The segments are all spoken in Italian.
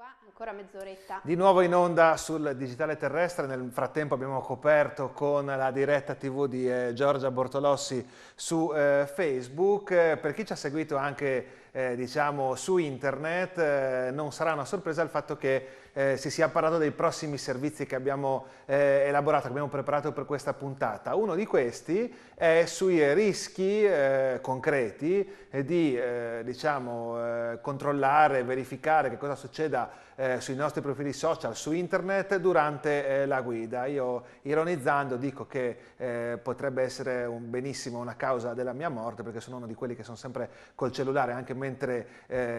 qua, ancora mezz'oretta. Di nuovo in onda sul digitale terrestre, nel frattempo abbiamo coperto con la diretta tv di eh, Giorgia Bortolossi su eh, Facebook. Eh, per chi ci ha seguito anche eh, diciamo, su internet eh, non sarà una sorpresa il fatto che eh, si sia parlato dei prossimi servizi che abbiamo eh, elaborato, che abbiamo preparato per questa puntata. Uno di questi è sui rischi eh, concreti eh, di eh, diciamo, eh, controllare, verificare che cosa succeda sui nostri profili social, su internet durante la guida. Io ironizzando dico che potrebbe essere un, benissimo una causa della mia morte perché sono uno di quelli che sono sempre col cellulare anche mentre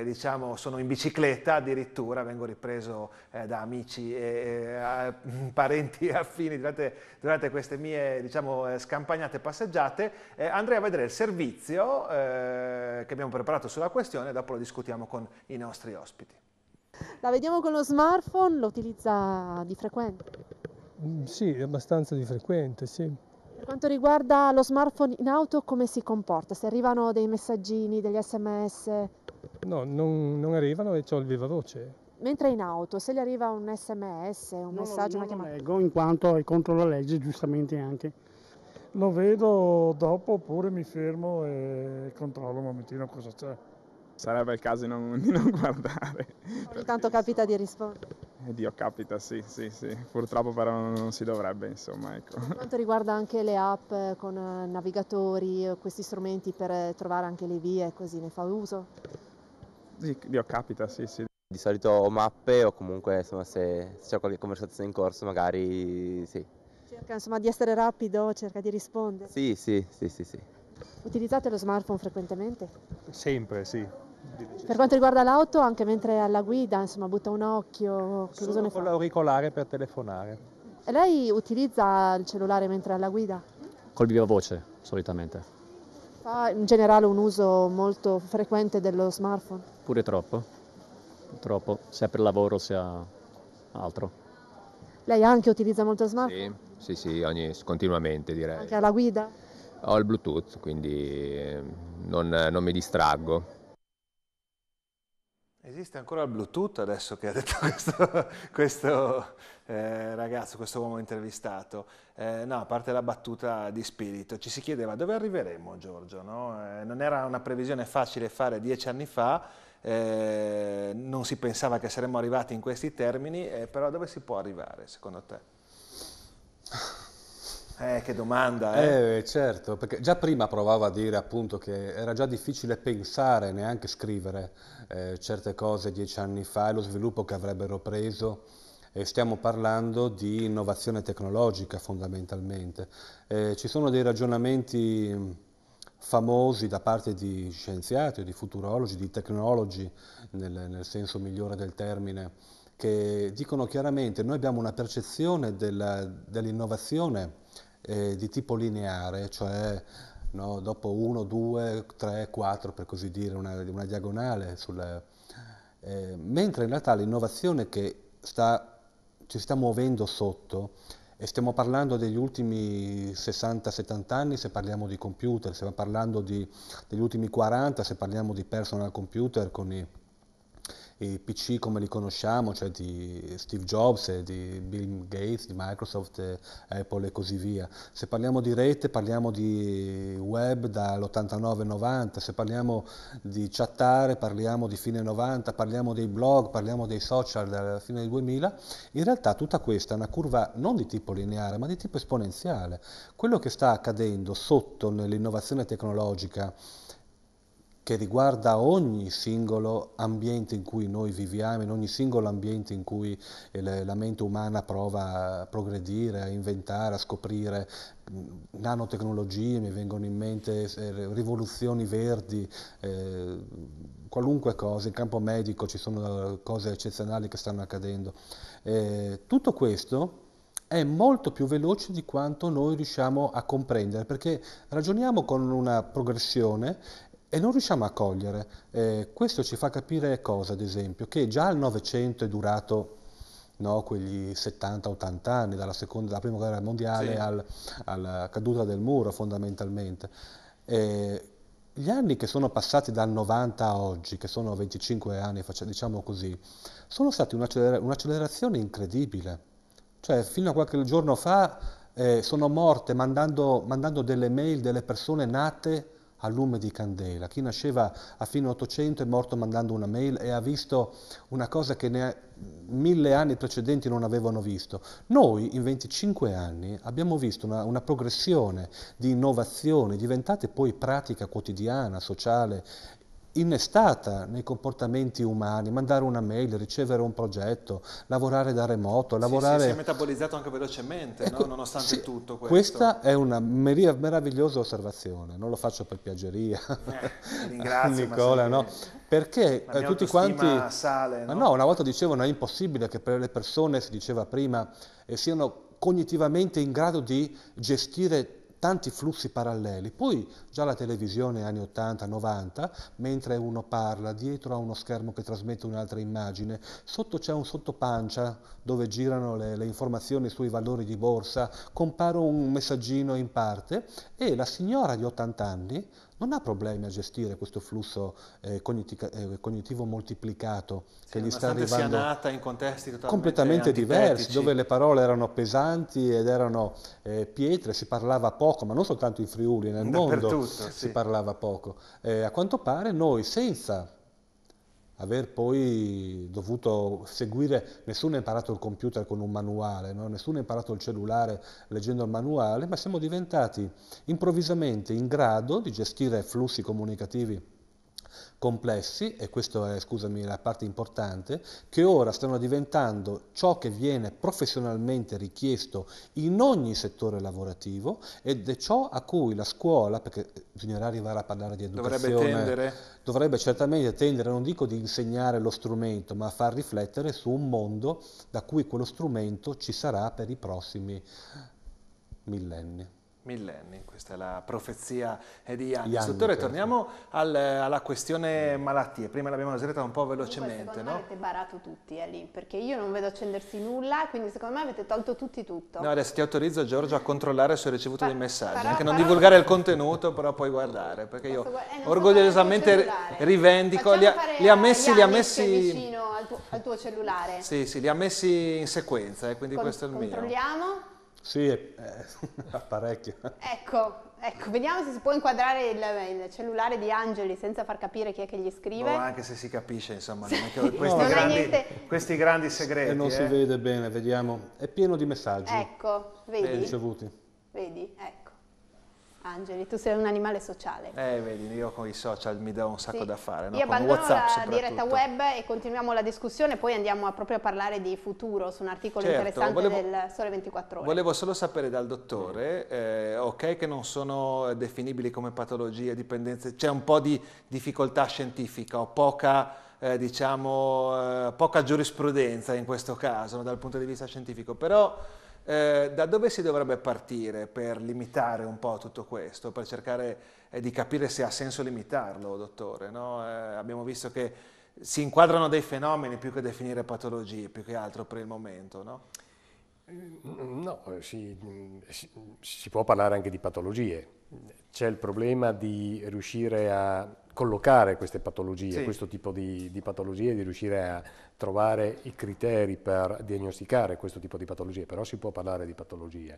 diciamo, sono in bicicletta addirittura, vengo ripreso eh, da amici e eh, parenti affini durante, durante, queste mie diciamo, eh, scampagnate passeggiate, eh, andrei a vedere il servizio eh, che abbiamo preparato sulla questione e dopo lo discutiamo con i nostri ospiti. La vediamo con lo smartphone, lo utilizza di frequente? Mm, sì, abbastanza di frequente, sì. Per quanto riguarda lo smartphone in auto, come si comporta? Se arrivano dei messaggini, degli sms? No, non, non arrivano e ho il viva voce mentre in auto, se gli arriva un sms, un no, messaggio, una chiamata? lo leggo in quanto è contro la legge, giustamente anche. Lo vedo dopo oppure mi fermo e controllo un momentino cosa c'è. Sarebbe il caso di non, di non guardare. Ogni tanto capita di rispondere. Eh, Dio capita, sì, sì, sì. Purtroppo però non si dovrebbe, insomma, ecco. Per quanto riguarda anche le app con navigatori, questi strumenti per trovare anche le vie, così ne fa uso? Dio capita, sì, sì. Di solito ho mappe o comunque insomma, se, se c'è qualche conversazione in corso magari sì. Cerca insomma, di essere rapido, cerca di rispondere. Sì, sì, sì, sì, sì. Utilizzate lo smartphone frequentemente? Sempre, sì. Per quanto riguarda l'auto, anche mentre è alla guida, insomma, butta un occhio, che Solo con l'auricolare per telefonare. E lei utilizza il cellulare mentre è alla guida? Col viva voce, solitamente. Fa in generale un uso molto frequente dello smartphone? Pure troppo purtroppo, sia per lavoro sia altro. Lei anche utilizza molto smartphone? Sì, sì, sì ogni, continuamente direi. Anche alla guida? Ho il Bluetooth, quindi non, non mi distraggo. Esiste ancora il Bluetooth adesso che ha detto questo, questo eh, ragazzo, questo uomo intervistato? Eh, no, a parte la battuta di spirito, ci si chiedeva dove arriveremo Giorgio? No? Eh, non era una previsione facile fare dieci anni fa, eh, non si pensava che saremmo arrivati in questi termini, eh, però dove si può arrivare secondo te? Eh, che domanda, eh? eh? certo, perché già prima provavo a dire appunto che era già difficile pensare, neanche scrivere eh, certe cose dieci anni fa e lo sviluppo che avrebbero preso. E stiamo parlando di innovazione tecnologica fondamentalmente. Eh, ci sono dei ragionamenti famosi da parte di scienziati, di futurologi, di tecnologi, nel, nel senso migliore del termine, che dicono chiaramente noi abbiamo una percezione dell'innovazione eh, di tipo lineare, cioè no, dopo 1, 2, 3, 4 per così dire, una, una diagonale, sul, eh, mentre in realtà l'innovazione che sta, ci sta muovendo sotto e stiamo parlando degli ultimi 60-70 anni se parliamo di computer, stiamo parlando di, degli ultimi 40 se parliamo di personal computer con i i PC come li conosciamo, cioè di Steve Jobs, di Bill Gates, di Microsoft, Apple e così via. Se parliamo di rete parliamo di web dall'89-90, se parliamo di chattare parliamo di fine 90, parliamo dei blog, parliamo dei social dalla fine del 2000. In realtà tutta questa è una curva non di tipo lineare ma di tipo esponenziale. Quello che sta accadendo sotto nell'innovazione tecnologica che riguarda ogni singolo ambiente in cui noi viviamo, in ogni singolo ambiente in cui eh, la mente umana prova a progredire, a inventare, a scoprire nanotecnologie, mi vengono in mente eh, rivoluzioni verdi, eh, qualunque cosa, in campo medico ci sono cose eccezionali che stanno accadendo. Tutto questo è molto più veloce di quanto noi riusciamo a comprendere, perché ragioniamo con una progressione e non riusciamo a cogliere. Eh, questo ci fa capire cosa, ad esempio? Che già il Novecento è durato no, quegli 70-80 anni, dalla, seconda, dalla prima guerra mondiale sì. al, alla caduta del muro fondamentalmente. Eh, gli anni che sono passati dal 90 a oggi, che sono 25 anni, diciamo così, sono stati un'accelerazione incredibile. Cioè, fino a qualche giorno fa eh, sono morte mandando, mandando delle mail delle persone nate a lume di candela. Chi nasceva a fine Ottocento è morto mandando una mail e ha visto una cosa che ne mille anni precedenti non avevano visto. Noi in 25 anni abbiamo visto una, una progressione di innovazioni diventate poi pratica quotidiana, sociale innestata nei comportamenti umani, mandare una mail, ricevere un progetto, lavorare da remoto, lavorare... Sì, si è metabolizzato anche velocemente, ecco, no? nonostante sì, tutto questo. Questa è una meria, meravigliosa osservazione, non lo faccio per piaggeria, eh, ringrazio, Nicola, no? perché eh, tutti quanti... Sale, no? no? una volta dicevano è impossibile che per le persone, si diceva prima, eh, siano cognitivamente in grado di gestire tanti flussi paralleli. Poi già la televisione anni 80-90, mentre uno parla, dietro a uno schermo che trasmette un'altra immagine, sotto c'è un sottopancia dove girano le, le, informazioni sui valori di borsa, compare un messaggino in parte e la signora di 80 anni non ha problemi a gestire questo flusso eh, cognitivo, eh, cognitivo moltiplicato sì, che gli sta arrivando sia nata in contesti completamente diversi, dove le parole erano pesanti ed erano eh, pietre, si parlava poco, ma non soltanto in Friuli, nel mondo si sì. parlava poco. Eh, a quanto pare noi senza aver poi dovuto seguire, nessuno ha imparato il computer con un manuale, no? nessuno ha imparato il cellulare leggendo il manuale, ma siamo diventati improvvisamente in grado di gestire flussi comunicativi complessi, e questa è, scusami, la parte importante, che ora stanno diventando ciò che viene professionalmente richiesto in ogni settore lavorativo ed è ciò a cui la scuola, perché bisognerà arrivare a parlare di educazione, dovrebbe tendere, dovrebbe certamente tendere, non dico di insegnare lo strumento, ma a far riflettere su un mondo da cui quello strumento ci sarà per i prossimi millenni millenni, questa è la profezia di Yannis. Yannis Dottore, torniamo al, alla questione malattie, prima l'abbiamo svelata un po' velocemente. Comunque, secondo no? me avete barato tutti eh, lì, perché io non vedo accendersi nulla, quindi secondo me avete tolto tutti tutto. No, adesso ti autorizzo Giorgio a controllare se ho ricevuto Fa- dei messaggi, farò- anche non farò- divulgare il contenuto, però puoi guardare, perché io eh, orgogliosamente rivendico, li ha, li ha messi, li ha messi, vicino al tuo, al tuo cellulare. sì, sì, li ha messi in sequenza, eh, quindi Con- questo è il mio. Controlliamo. Sì, eh, parecchio. Ecco, ecco, vediamo se si può inquadrare il, il cellulare di Angeli senza far capire chi è che gli scrive. No, anche se si capisce, insomma, non è che questi, Non è grandi, questi grandi segreti. E non si eh. vede bene, vediamo. È pieno di messaggi Ecco, vedi? ricevuti. Vedi, ecco. Angeli, tu sei un animale sociale. Eh, vedi, io con i social mi do un sacco Sì. da fare, no? Io con abbandono WhatsApp la diretta web e continuiamo la discussione, poi andiamo a proprio a parlare di futuro su un articolo Certo, interessante volevo- del Sole 24 Ore. Volevo solo sapere dal dottore, eh, ok che non sono definibili come patologie, dipendenze, c'è un po' di difficoltà scientifica o poca, eh, diciamo, eh, poca giurisprudenza in questo caso no, dal punto di vista scientifico, però eh, da dove si dovrebbe partire per limitare un po' tutto questo, per cercare eh, di capire se ha senso limitarlo, dottore? no? Eh, abbiamo visto che si inquadrano dei fenomeni più che definire patologie, più che altro per il momento, no? No, eh, si, si- si può parlare anche di patologie. C'è il problema di riuscire a collocare queste patologie, Sì. questo tipo di, di patologie, di riuscire a trovare i criteri per diagnosticare questo tipo di patologie, però si può parlare di patologie.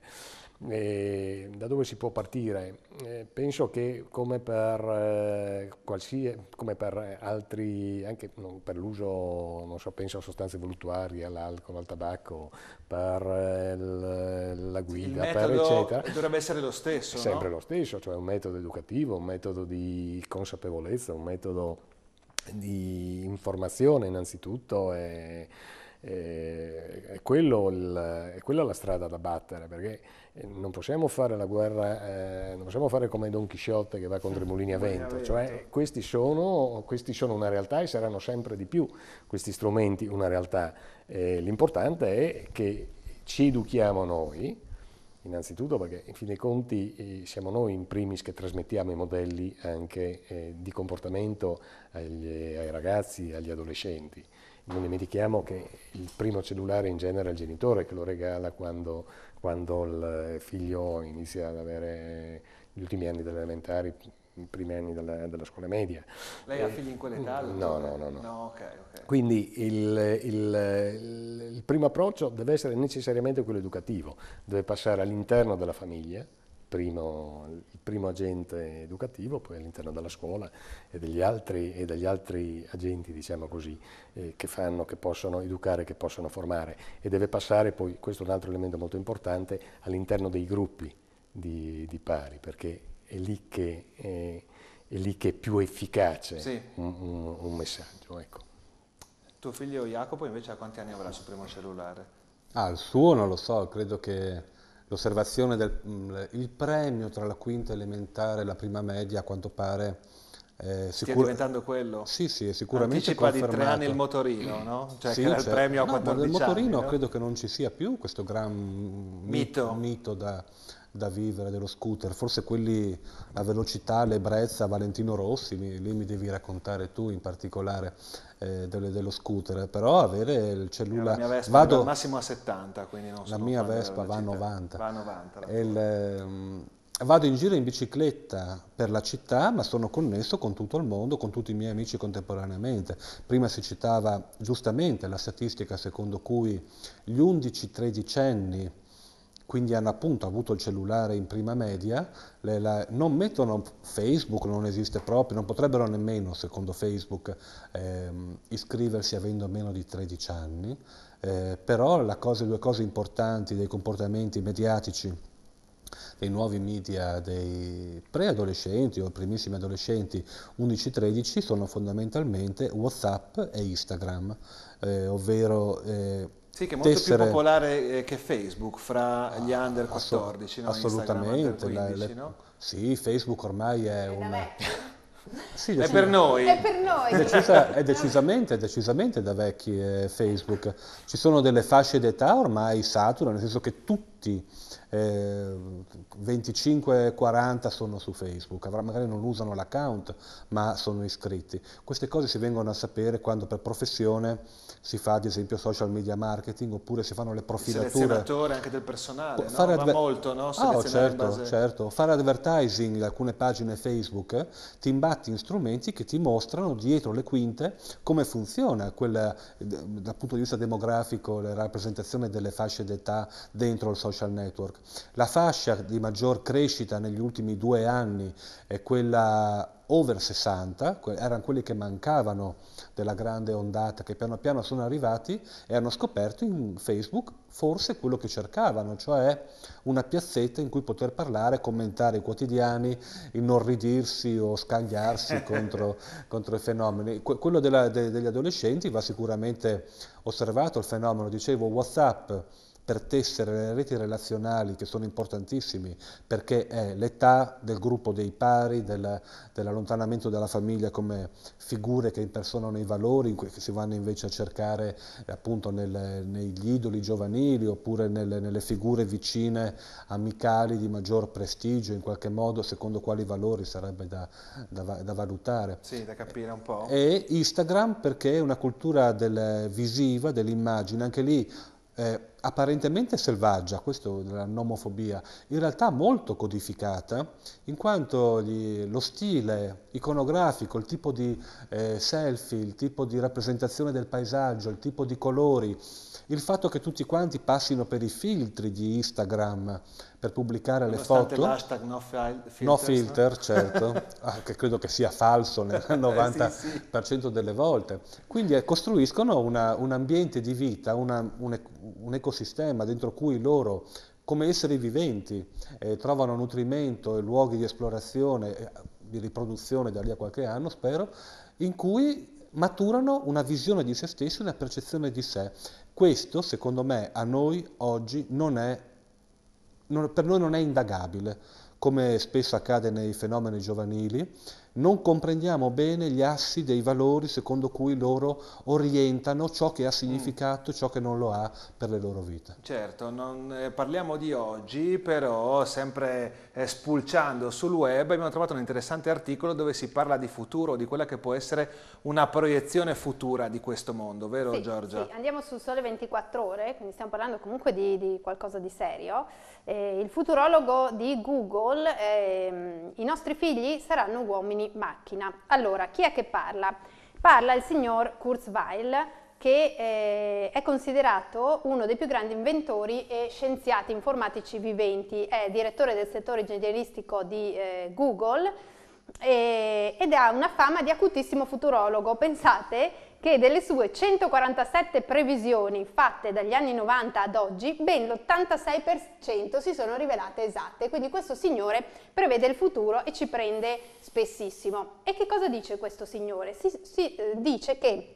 E da dove si può partire? Eh, penso che come per, eh, qualsiasi, come per altri, anche non per l'uso, non so, penso a sostanze voluttuarie, all'alcol, al tabacco, per eh, il- la guida, per eccetera. dovrebbe essere lo stesso, sempre no? lo stesso, cioè un metodo educativo, un metodo di consapevolezza, un metodo di informazione innanzitutto, è, è- è quello il- è quella la strada da battere, perché eh, non possiamo fare la guerra, eh, non possiamo fare come Don Chisciotte che va contro i mulini a vento. cioè questi sono, questi sono una realtà e saranno sempre di più questi strumenti una realtà. Eh, l'importante è che ci educhiamo noi, Innanzitutto perché in fin dei conti eh, siamo noi in primis che trasmettiamo i modelli anche eh, di comportamento agli, ai ragazzi, agli adolescenti. Non dimentichiamo che il primo cellulare in genere è il genitore che lo regala quando, quando il figlio inizia ad avere gli ultimi anni delle elementari, i primi anni della, della scuola media. Lei ha figli in quell'età? No, no, no. no. no okay, okay. Quindi il, il, il primo approccio deve essere necessariamente quello educativo, deve passare all'interno della famiglia, primo, il primo agente educativo, poi all'interno della scuola e degli altri, e degli altri agenti, diciamo così, eh, che fanno, che possono educare, che possono formare e deve passare poi, questo è un altro elemento molto importante, all'interno dei gruppi di, di pari, perché è lì che, è, è, lì che è più efficace sì. un, un, un, messaggio. Ecco. Tuo figlio Jacopo invece a quanti anni avrà il suo primo cellulare? Ah, il suo non lo so, credo che l'osservazione del mm, il premio tra la quinta elementare e la prima media a quanto pare eh, Stia diventando quello? Sì, sì, è sicuramente Anticipa confermato. di tre anni il motorino, no? Cioè sì, che era il premio a no, 14 anni. Del motorino anni, no? credo che non ci sia più questo gran mito, mito da, da, vivere dello scooter. Forse quelli, la velocità, l'ebbrezza, Valentino Rossi, lì, lì, mi devi raccontare tu in particolare eh, delle, dello scooter. Però avere il cellulare... La mia Vespa vado, al massimo a 70, quindi non so La mia Vespa va a 90. Va a 90. Il, ehm, Vado in giro in bicicletta per la città, ma sono connesso con tutto il mondo, con tutti i miei amici contemporaneamente. Prima si citava giustamente la statistica secondo cui gli 11-13 anni, quindi hanno appunto avuto il cellulare in prima media, le, la, non mettono Facebook, non esiste proprio, non potrebbero nemmeno, secondo Facebook, ehm, iscriversi avendo meno di 13 anni, eh, però cosa, due cose importanti dei comportamenti mediatici dei nuovi media dei preadolescenti o primissimi adolescenti 11-13 sono fondamentalmente Whatsapp e Instagram, eh, ovvero eh, sì, che è molto tessere... più popolare eh, che Facebook fra gli under 14, no? Assolutamente. Under 15, la, le... no? Sì, Facebook ormai è, è una... Sì, è per noi. È per noi. È, decisa, è decisamente, decisamente, da vecchi eh, Facebook. Ci sono delle fasce d'età ormai sature, nel senso che tutti eh, 25-40 sono su Facebook, magari non usano l'account ma sono iscritti. Queste cose si vengono a sapere quando per professione si fa ad esempio social media marketing oppure si fanno le profilature. Selezionatore anche del personale, fare no? adver- molto, no? Oh, certo, base... certo. Fare advertising in alcune pagine Facebook eh, ti imbatti in strumenti che ti mostrano dietro le quinte come funziona quella, dal punto di vista demografico la rappresentazione delle fasce d'età dentro il social network. La fascia di maggior crescita negli ultimi due anni è quella over 60, erano quelli che mancavano della grande ondata che piano piano sono arrivati e hanno scoperto in Facebook forse quello che cercavano, cioè una piazzetta in cui poter parlare, commentare i quotidiani, inorridirsi o scagliarsi contro, contro, i fenomeni. quello della, de, degli adolescenti va sicuramente osservato il fenomeno, dicevo Whatsapp per tessere le reti relazionali che sono importantissimi perché è l'età del gruppo dei pari, del, dell'allontanamento dalla famiglia come figure che impersonano i valori che si vanno invece a cercare appunto nel, negli idoli giovanili oppure nelle, nelle, figure vicine amicali di maggior prestigio in qualche modo secondo quali valori sarebbe da, da, da valutare. Sì, da capire un po'. E Instagram perché è una cultura del visiva, dell'immagine, anche lì eh, apparentemente selvaggia, questo della nomofobia, in realtà molto codificata, in quanto gli, lo stile iconografico, il tipo di eh, selfie, il tipo di rappresentazione del paesaggio, il tipo di colori, il fatto che tutti quanti passino per i filtri di Instagram per pubblicare le foto. l'hashtag no, filters, no filter, certo, ah, che credo che sia falso nel 90% sì, sì. delle volte. Quindi eh, costruiscono una, un ambiente di vita, una, un, un ecosistema dentro cui loro come esseri viventi eh, trovano nutrimento e luoghi di esplorazione, eh, di riproduzione da lì a qualche anno, spero, in cui maturano una visione di se stessi, una percezione di sé. Questo, secondo me, a noi oggi non è, non, per noi non è indagabile, come spesso accade nei fenomeni giovanili, non comprendiamo bene gli assi dei valori secondo cui loro orientano ciò che ha significato e ciò che non lo ha per le loro vite. Certo, non, eh, parliamo di oggi, però sempre eh, spulciando sul web abbiamo trovato un interessante articolo dove si parla di futuro, di quella che può essere una proiezione futura di questo mondo, vero sì, Giorgia? Sì, andiamo sul Sole 24 Ore, quindi stiamo parlando comunque di, di qualcosa di serio. Eh, il futurologo di Google, eh, i nostri figli saranno uomini macchina. Allora, chi è che parla? Parla il signor Kurzweil, che eh, è considerato uno dei più grandi inventori e scienziati informatici viventi, è direttore del settore ingegneristico di eh, Google e, ed ha una fama di acutissimo futurologo. Pensate che delle sue 147 previsioni fatte dagli anni 90 ad oggi, ben l'86% si sono rivelate esatte. Quindi questo signore prevede il futuro e ci prende spessissimo. E che cosa dice questo signore? Si, si eh, dice che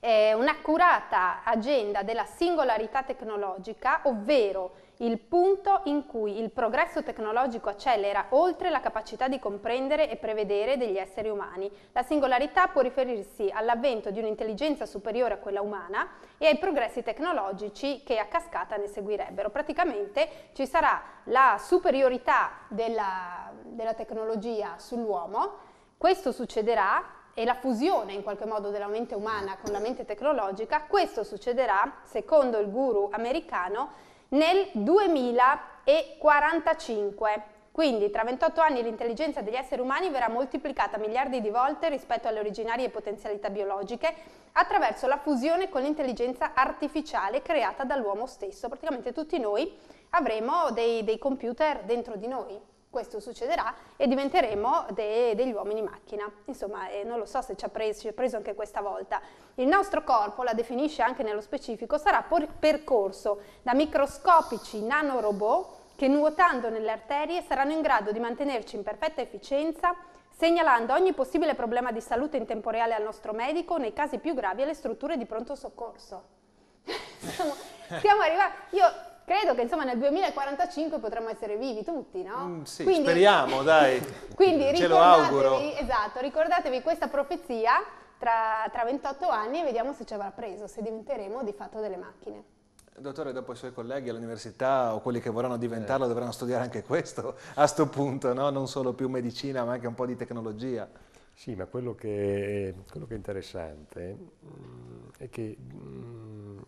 eh, un'accurata agenda della singolarità tecnologica, ovvero il punto in cui il progresso tecnologico accelera oltre la capacità di comprendere e prevedere degli esseri umani. La singolarità può riferirsi all'avvento di un'intelligenza superiore a quella umana e ai progressi tecnologici che a cascata ne seguirebbero. Praticamente ci sarà la superiorità della, della tecnologia sull'uomo, questo succederà e la fusione in qualche modo della mente umana con la mente tecnologica, questo succederà, secondo il guru americano, nel 2045. Quindi tra 28 anni l'intelligenza degli esseri umani verrà moltiplicata miliardi di volte rispetto alle originarie potenzialità biologiche attraverso la fusione con l'intelligenza artificiale creata dall'uomo stesso. Praticamente tutti noi avremo dei, dei computer dentro di noi questo succederà e diventeremo de, degli uomini macchina. Insomma, eh, non lo so se ci ha, preso, ci ha, preso, anche questa volta. Il nostro corpo, la definisce anche nello specifico, sarà percorso da microscopici nanorobot che nuotando nelle arterie saranno in grado di mantenerci in perfetta efficienza, segnalando ogni possibile problema di salute in tempo reale al nostro medico, nei casi più gravi alle strutture di pronto soccorso. stiamo, stiamo arrivando... Io credo che insomma nel 2045 potremmo essere vivi tutti, no? Mm, sì, quindi, speriamo, dai. quindi Ce lo auguro. Esatto, ricordatevi questa profezia tra, tra 28 anni e vediamo se ci avrà preso, se diventeremo di fatto delle macchine. Dottore, dopo i suoi colleghi all'università o quelli che vorranno diventarlo eh. dovranno studiare anche questo a sto punto, no? non solo più medicina ma anche un po' di tecnologia. Sì, ma quello che, quello che è interessante mm, è che mh, mm,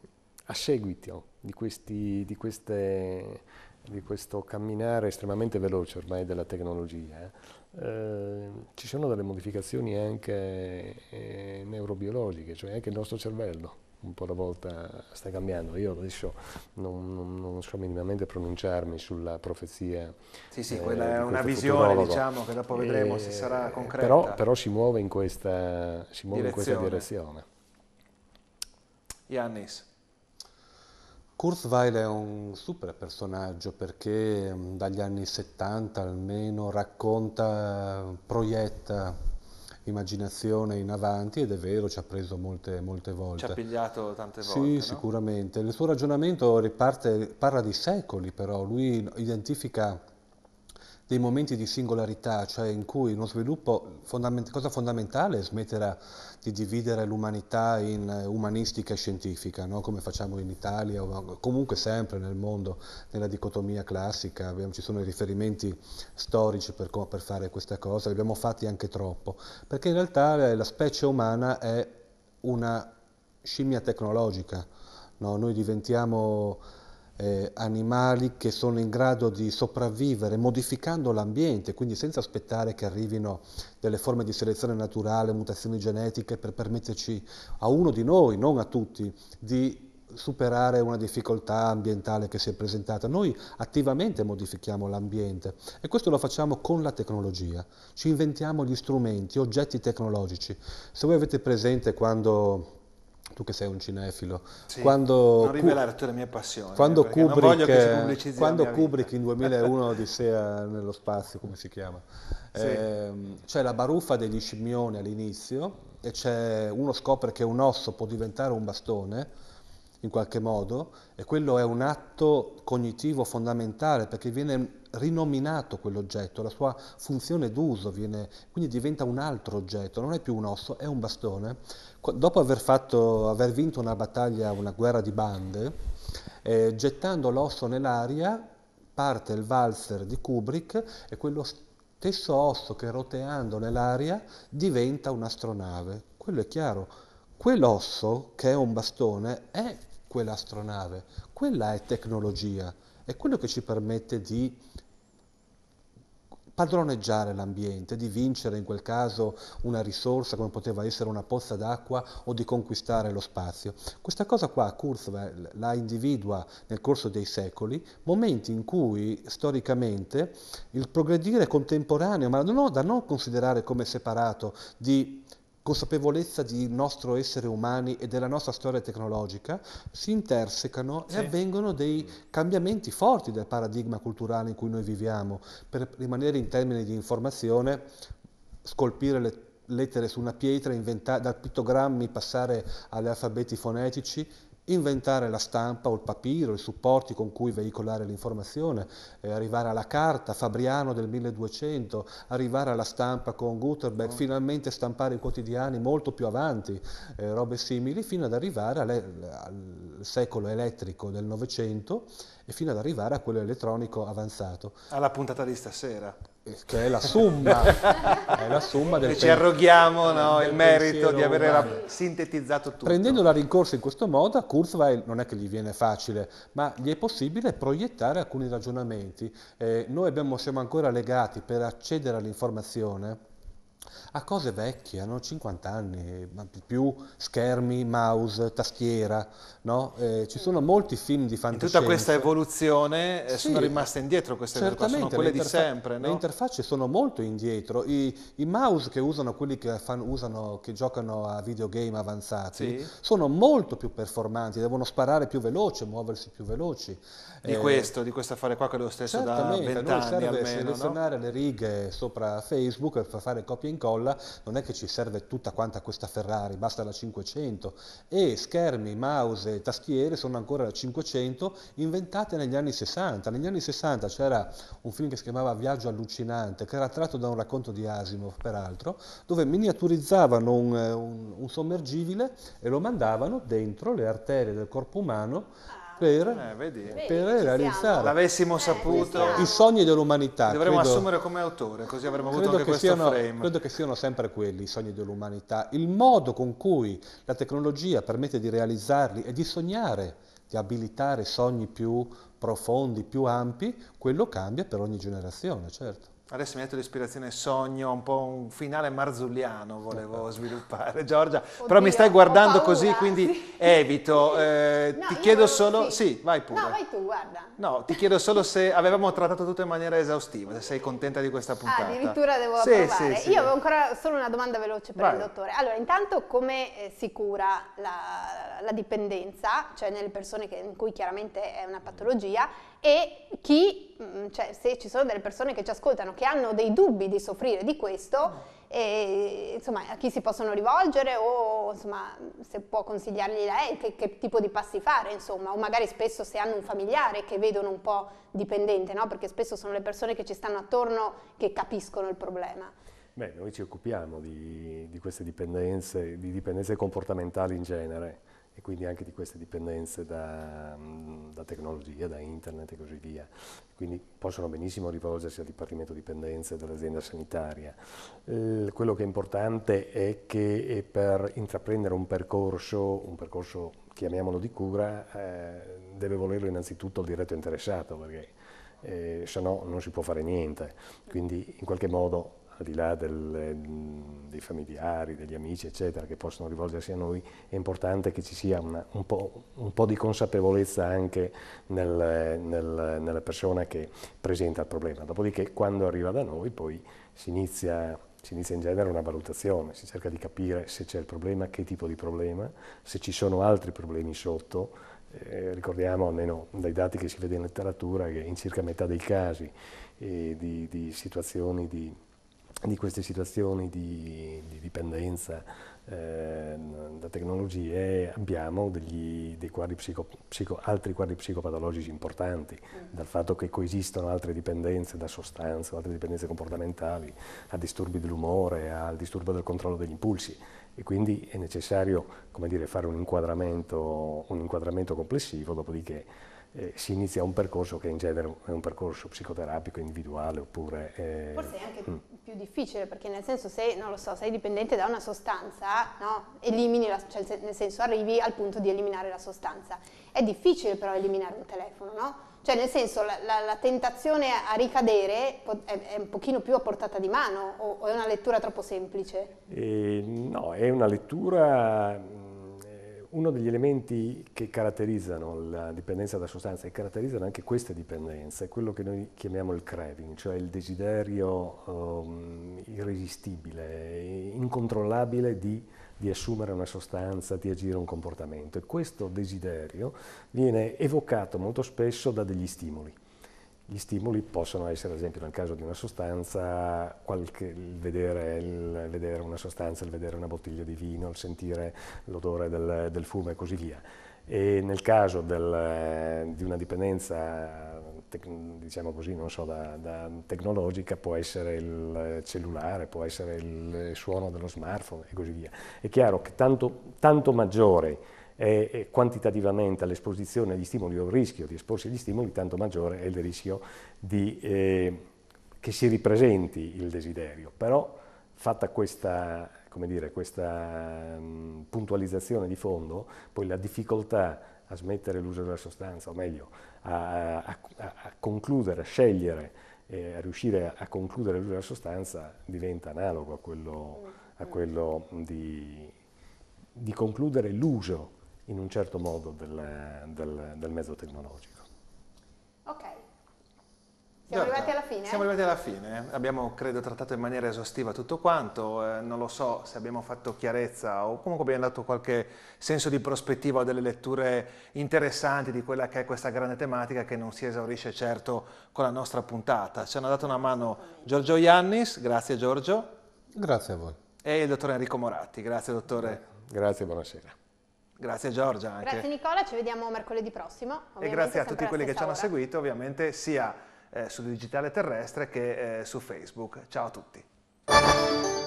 a seguito di, questi, di, queste, di, questo camminare estremamente veloce ormai della tecnologia, eh, ci sono delle modificazioni anche eh, neurobiologiche, cioè anche il nostro cervello un po' alla volta sta cambiando. Io adesso non, non, non so minimamente pronunciarmi sulla profezia. Sì, sì, eh, quella è una visione, diciamo, che dopo vedremo se sarà eh, concreta. Però, però, si muove in questa, muove direzione. In questa direzione. Yannis. Kurzweil è un super personaggio perché mm, dagli anni 70 almeno racconta, proietta immaginazione in avanti ed è vero, ci ha preso molte, molte volte. Ci ha pigliato tante volte. Sì, no? sicuramente. Il suo ragionamento riparte, parla di secoli però, lui identifica dei momenti di singolarità, cioè in cui uno sviluppo, fondament cosa fondamentale è smettere di dividere l'umanità in umanistica e scientifica, no? come facciamo in Italia o comunque sempre nel mondo, nella dicotomia classica, abbiamo, ci sono i riferimenti storici per, per fare questa cosa, li abbiamo fatti anche troppo, perché in realtà la specie umana è una scimmia tecnologica, no? noi diventiamo eh, animali che sono in grado di sopravvivere modificando l'ambiente, quindi senza aspettare che arrivino delle forme di selezione naturale, mutazioni genetiche per permetterci a uno di noi, non a tutti, di superare una difficoltà ambientale che si è presentata. Noi attivamente modifichiamo l'ambiente e questo lo facciamo con la tecnologia. Ci inventiamo gli strumenti, oggetti tecnologici. Se voi avete presente quando tu che sei un cinefilo, sì, quando, non rivelare tutte le mie passioni, quando Kubrick, quando Kubrick in 2001 Odissea nello spazio, come si chiama, sì. eh, c'è la baruffa degli scimmioni all'inizio e uno scopre che un osso può diventare un bastone in qualche modo e quello è un atto cognitivo fondamentale perché viene rinominato quell'oggetto, la sua funzione d'uso viene, quindi diventa un altro oggetto, non è più un osso, è un bastone. Dopo aver, fatto, aver vinto una battaglia, una guerra di bande, eh, gettando l'osso nell'aria parte il valzer di Kubrick e quello stesso osso che roteando nell'aria diventa un'astronave. Quello è chiaro. Quell'osso, che è un bastone, è quell'astronave. Quella è tecnologia. È quello che ci permette di padroneggiare l'ambiente, di vincere in quel caso una risorsa come poteva essere una pozza d'acqua o di conquistare lo spazio. Questa cosa qua Kurzweil la individua nel corso dei secoli, momenti in cui storicamente il progredire contemporaneo, ma da non considerare come separato di consapevolezza di nostro essere umani e della nostra storia tecnologica si intersecano sì. e avvengono dei cambiamenti forti del paradigma culturale in cui noi viviamo. Per rimanere in termini di informazione, scolpire le lettere su una pietra, inventare, da pittogrammi passare agli alfabeti fonetici, inventare la stampa o il papiro, i supporti con cui veicolare l'informazione, eh, arrivare alla carta, Fabriano del 1200, arrivare alla stampa con Gutenberg, oh. finalmente stampare i quotidiani molto più avanti, eh, robe simili, fino ad arrivare al secolo elettrico del Novecento e fino ad arrivare a quello elettronico avanzato. Alla puntata di stasera che è la somma, è la somma del ci arroghiamo no, il merito di aver umano. sintetizzato tutto. Prendendo la rincorsa in questo modo, a Kurzweil non è che gli viene facile, ma gli è possibile proiettare alcuni ragionamenti. Eh, noi abbiamo, siamo ancora legati per accedere all'informazione a cose vecchie, hanno 50 anni, più schermi, mouse, tastiera, no? eh, ci sono molti film di fantascienza. In tutta questa evoluzione eh, sì, sono rimaste indietro queste cose, sono quelle di sempre. No? Le interfacce sono molto indietro, I, i mouse che usano quelli che, fanno, usano, che, giocano a videogame avanzati sì. sono molto più performanti, devono sparare più veloce, muoversi più veloci. Di eh, questo, di questo affare qua che è lo stesso da vent'anni serve almeno. selezionare no? le righe sopra Facebook per fare copia e incolla non è che ci serve tutta quanta questa Ferrari, basta la 500 e schermi, mouse e tastiere sono ancora la 500 inventate negli anni 60. Negli anni 60 c'era un film che si chiamava Viaggio allucinante, che era tratto da un racconto di Asimov peraltro, dove miniaturizzavano un, un, un sommergibile e lo mandavano dentro le arterie del corpo umano per, eh, per realizzare l'avessimo saputo. i sogni dell'umanità dovremmo credo, assumere come autore così avremmo avuto anche questo siano, frame. credo che siano sempre quelli i sogni dell'umanità. Il modo con cui la tecnologia permette di realizzarli e di sognare di abilitare sogni più profondi, più ampi, quello cambia per ogni generazione, certo. Adesso mi ha detto l'ispirazione sogno, un po' un finale marzulliano volevo sviluppare, Giorgia, Oddio, però mi stai guardando così, quindi sì. evito. Eh, no, ti chiedo solo... Sì. sì. vai pure. No, vai tu, guarda. No, ti chiedo solo se avevamo trattato tutto in maniera esaustiva, se sei contenta di questa puntata. Ah, addirittura devo sì, approvare. Sì, Io avevo ancora solo una domanda veloce per vai. il dottore. Allora, intanto come eh, si cura la, la dipendenza, cioè nelle persone che, in cui chiaramente è una patologia, e chi, mm, cioè se ci sono delle persone che ci ascoltano che hanno dei dubbi di soffrire di questo, e, insomma, a chi si possono rivolgere o insomma, se può consigliargli lei che, che, tipo di passi fare, insomma, o magari spesso se hanno un familiare che vedono un po' dipendente, no? perché spesso sono le persone che ci stanno attorno che capiscono il problema. Beh, noi ci occupiamo di, di queste dipendenze, di dipendenze comportamentali in genere e quindi anche di queste dipendenze da, da, tecnologia, da internet e così via. Quindi possono benissimo rivolgersi al Dipartimento Dipendenze dell'azienda sanitaria. Eh, quello che è importante è che per intraprendere un percorso, un percorso chiamiamolo di cura, eh, deve volerlo innanzitutto il diretto interessato, perché eh, se no non si può fare niente. Quindi in qualche modo al di là del, dei familiari, degli amici, eccetera, che possono rivolgersi a noi, è importante che ci sia una, un, po', un, po', di consapevolezza anche nel, nel, nella persona che presenta il problema. Dopodiché, quando arriva da noi, poi si inizia si inizia in genere una valutazione, si cerca di capire se c'è il problema, che tipo di problema, se ci sono altri problemi sotto. Eh, ricordiamo, almeno dai dati che si vede in letteratura, che in circa metà dei casi eh, di, di situazioni di di queste situazioni di, di dipendenza eh, da tecnologie abbiamo degli, dei quadri psico, psico, altri quadri psicopatologici importanti, mm. dal fatto che coesistono altre dipendenze da sostanze, altre dipendenze comportamentali, a disturbi dell'umore, al disturbo del controllo degli impulsi e quindi è necessario dire, fare un inquadramento, un inquadramento complessivo, dopodiché eh, si inizia un percorso che in genere è un percorso psicoterapico individuale oppure... Eh, Forse anche mm. Più difficile perché nel senso se, non lo so, sei dipendente da una sostanza, no? elimini la, cioè nel senso arrivi al punto di eliminare la sostanza. È difficile però eliminare un telefono, no? Cioè nel senso la, la, la tentazione a ricadere è, è, un pochino più a portata di mano o, o è una lettura troppo semplice? Eh, no, è una lettura uno degli elementi che caratterizzano la dipendenza da sostanza e caratterizzano anche queste dipendenze è quello che noi chiamiamo il craving, cioè il desiderio um, irresistibile, incontrollabile di, di, assumere una sostanza, di agire un comportamento. E questo desiderio viene evocato molto spesso da degli stimoli. Gli stimoli possono essere, ad esempio, nel caso di una sostanza, qualche, il, vedere, il, vedere, una sostanza, il vedere una bottiglia di vino, il sentire l'odore del, del fumo e così via. E nel caso del, di una dipendenza, tec, diciamo così, so, da, da tecnologica, può essere il cellulare, può essere il suono dello smartphone e così via. È chiaro che tanto, tanto maggiore e quantitativamente all'esposizione agli stimoli o il rischio di esporsi agli stimoli, tanto maggiore è il rischio di, eh, che si ripresenti il desiderio. Però fatta questa, dire, questa um, puntualizzazione di fondo, poi la difficoltà a smettere l'uso della sostanza, o meglio, a, a, a concludere, a scegliere, eh, a riuscire a concludere l'uso della sostanza diventa analogo a quello, a quello di, di concludere l'uso in un certo modo del, del, del mezzo tecnologico. Ok. Siamo Giorgia, arrivati alla fine? Siamo arrivati alla fine, abbiamo credo trattato in maniera esaustiva tutto quanto, eh, non lo so se abbiamo fatto chiarezza o comunque abbiamo dato qualche senso di prospettiva o delle letture interessanti di quella che è questa grande tematica che non si esaurisce certo con la nostra puntata. Ci hanno dato una mano Giorgio Iannis, grazie Giorgio. Grazie a voi. E il dottor Enrico Moratti, grazie dottore. Grazie, buonasera. Grazie Giorgia. Anche. Grazie Nicola, ci vediamo mercoledì prossimo. E grazie a tutti quelli che ci hanno seguito, ovviamente sia eh, su Digitale Terrestre che eh, su Facebook. Ciao a tutti.